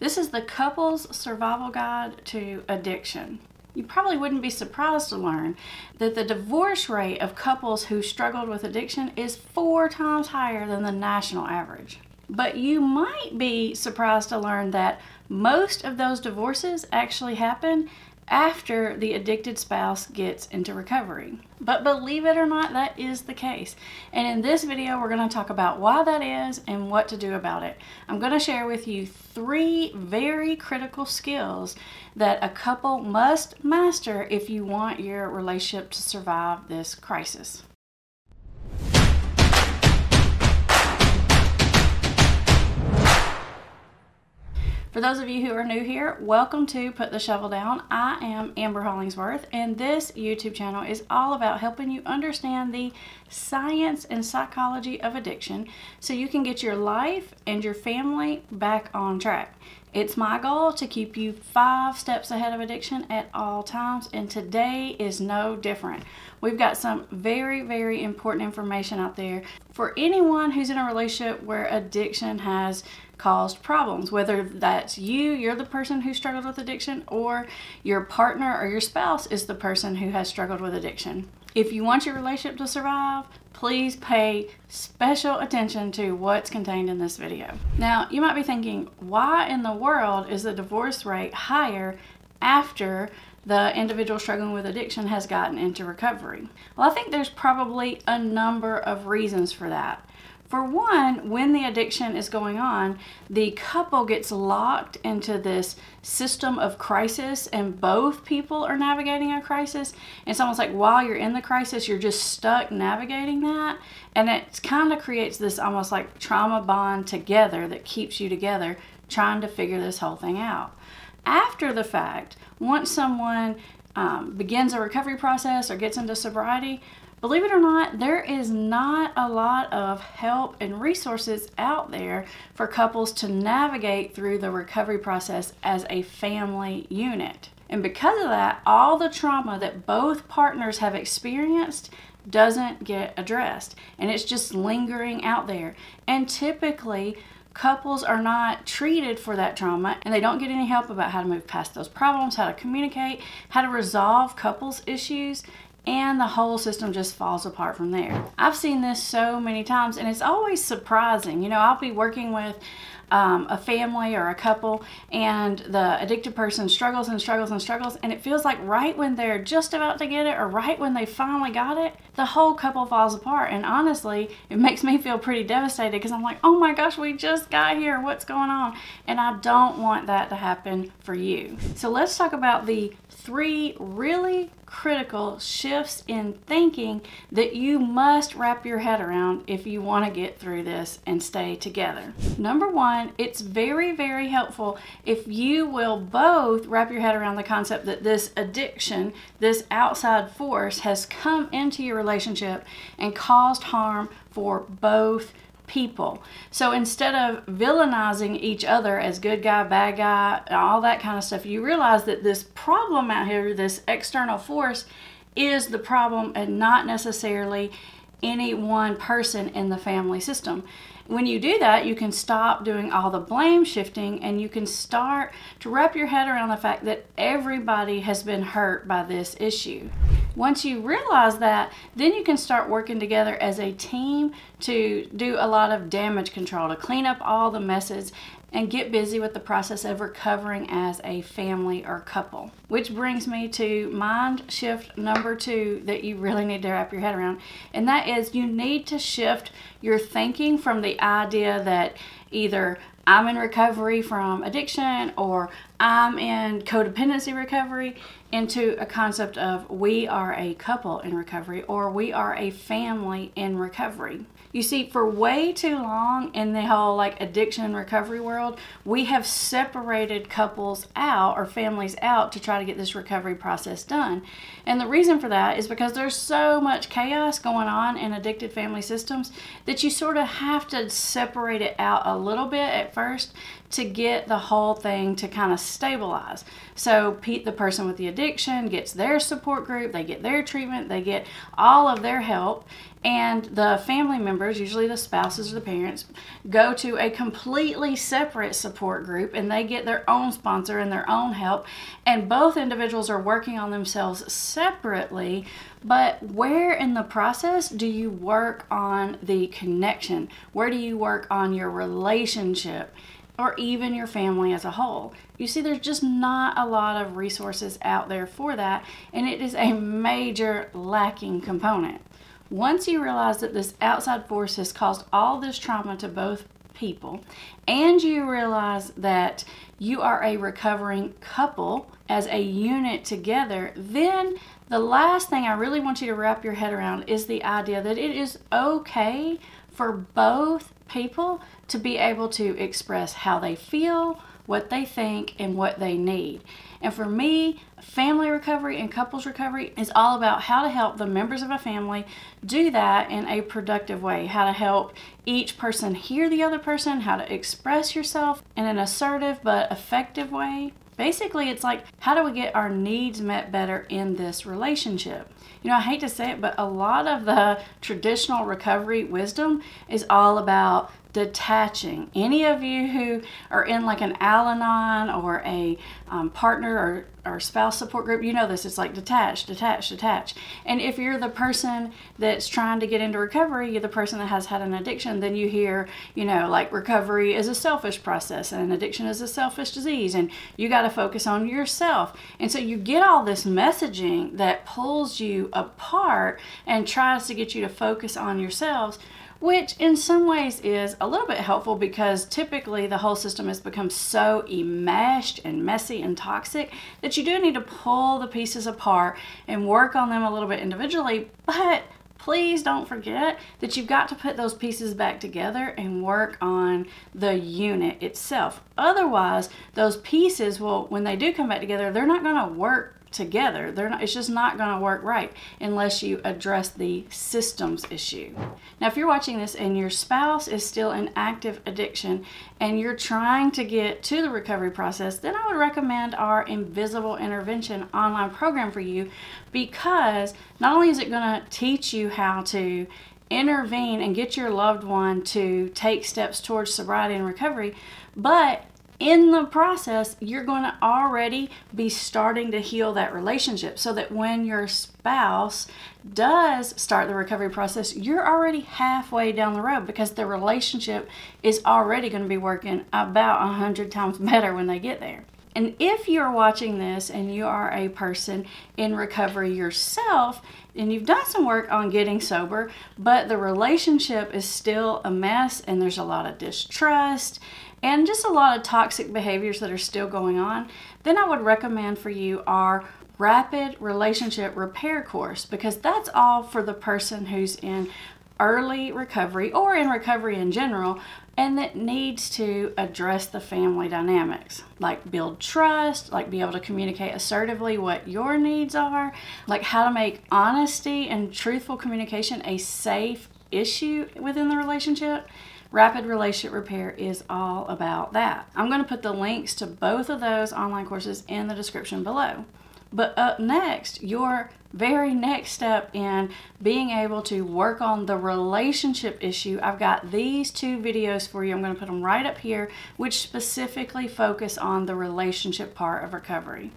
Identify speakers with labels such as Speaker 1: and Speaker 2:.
Speaker 1: This is the Couples Survival Guide to Addiction. You probably wouldn't be surprised to learn that the divorce rate of couples who struggled with addiction is four times higher than the national average. But you might be surprised to learn that most of those divorces actually happen after the addicted spouse gets into recovery. But believe it or not, that is the case. And in this video, we're going to talk about why that is and what to do about it. I'm going to share with you three very critical skills that a couple must master if you want your relationship to survive this crisis. For those of you who are new here, welcome to Put the Shovel Down. I am Amber Hollingsworth, and this YouTube channel is all about helping you understand the science and psychology of addiction so you can get your life and your family back on track. It's my goal to keep you five steps ahead of addiction at all times, and today is no different. We've got some very, very important information out there for anyone who's in a relationship where addiction has caused problems, whether that's you, you're the person who struggled with addiction, or your partner or your spouse is the person who has struggled with addiction. If you want your relationship to survive, please pay special attention to what's contained in this video. Now, you might be thinking, why in the world is the divorce rate higher after the individual struggling with addiction has gotten into recovery? Well, I think there's probably a number of reasons for that. For one, when the addiction is going on, the couple gets locked into this system of crisis, and both people are navigating a crisis. It's almost like while you're in the crisis, you're just stuck navigating that. And it kind of creates this almost like trauma bond together that keeps you together trying to figure this whole thing out. After the fact, once someone um, begins a recovery process or gets into sobriety, Believe it or not, there is not a lot of help and resources out there for couples to navigate through the recovery process as a family unit. And because of that, all the trauma that both partners have experienced doesn't get addressed and it's just lingering out there. And typically, couples are not treated for that trauma and they don't get any help about how to move past those problems, how to communicate, how to resolve couples issues and the whole system just falls apart from there. I've seen this so many times and it's always surprising. You know, I'll be working with um, a family or a couple and the addicted person struggles and struggles and struggles and it feels like right when they're just about to get it or right when they finally got it the whole couple falls apart and honestly it makes me feel pretty devastated because i'm like oh my gosh we just got here what's going on and i don't want that to happen for you so let's talk about the three really critical shifts in thinking that you must wrap your head around if you want to get through this and stay together. Number one, it's very, very helpful if you will both wrap your head around the concept that this addiction, this outside force, has come into your relationship and caused harm for both people. So instead of villainizing each other as good guy, bad guy, all that kind of stuff, you realize that this problem out here, this external force, is the problem and not necessarily any one person in the family system. When you do that, you can stop doing all the blame shifting and you can start to wrap your head around the fact that everybody has been hurt by this issue. Once you realize that, then you can start working together as a team to do a lot of damage control, to clean up all the messes and get busy with the process of recovering as a family or couple. Which brings me to mind shift number two that you really need to wrap your head around, and that is you need to shift your thinking from the idea that either I'm in recovery from addiction or Um, I'm in codependency recovery into a concept of we are a couple in recovery or we are a family in recovery. You see, for way too long in the whole like addiction recovery world, we have separated couples out or families out to try to get this recovery process done. And the reason for that is because there's so much chaos going on in addicted family systems that you sort of have to separate it out a little bit at first to get the whole thing to kind of stabilize. So Pete, the person with the addiction gets their support group, they get their treatment, they get all of their help, and the family members, usually the spouses or the parents, go to a completely separate support group and they get their own sponsor and their own help. And both individuals are working on themselves separately. But where in the process do you work on the connection? Where do you work on your relationship? Or even your family as a whole. You see, there's just not a lot of resources out there for that, and it is a major lacking component. Once you realize that this outside force has caused all this trauma to both people, and you realize that you are a recovering couple as a unit together, then the last thing I really want you to wrap your head around is the idea that it is okay for both people to be able to express how they feel, what they think, and what they need. And for me, family recovery and couples recovery is all about how to help the members of a family do that in a productive way, how to help each person hear the other person, how to express yourself in an assertive but effective way. Basically, it's like, how do we get our needs met better in this relationship? You know, I hate to say it, but a lot of the traditional recovery wisdom is all about detaching. Any of you who are in like an Al Anon or a um, partner or, or spouse support group, you know this. It's like detach, detach, detach. And if you're the person that's trying to get into recovery, you're the person that has had an addiction, then you hear, you know, like recovery is a selfish process and addiction is a selfish disease and you got to focus on yourself. And so you get all this messaging that pulls you apart and tries to get you to focus on yourselves which in some ways is a little bit helpful because typically the whole system has become so enmeshed and messy and toxic that you do need to pull the pieces apart and work on them a little bit individually. But please don't forget that you've got to put those pieces back together and work on the unit itself. Otherwise, those pieces will, when they do come back together, they're not going to work together. They're not, it's just not going to work right unless you address the systems issue. Now, if you're watching this and your spouse is still in active addiction and you're trying to get to the recovery process, then I would recommend our Invisible Intervention online program for you because not only is it going to teach you how to intervene and get your loved one to take steps towards sobriety and recovery, but in the process, you're going to already be starting to heal that relationship so that when your spouse does start the recovery process, you're already halfway down the road because the relationship is already going to be working about a hundred times better when they get there. And if you're watching this and you are a person in recovery yourself, and you've done some work on getting sober, but the relationship is still a mess and there's a lot of distrust and just a lot of toxic behaviors that are still going on, then I would recommend for you our rapid relationship repair course because that's all for the person who's in early recovery or in recovery in general and that needs to address the family dynamics. Like build trust like be able to communicate assertively what your needs are like how to make honesty and truthful communication a safe issue within the relationship Rapid Relationship Repair is all about that. I'm going to put the links to both of those online courses in the description below. But up next, your very next step in being able to work on the relationship issue, I've got these two videos for you. I'm going to put them right up here, which specifically focus on the relationship part of recovery.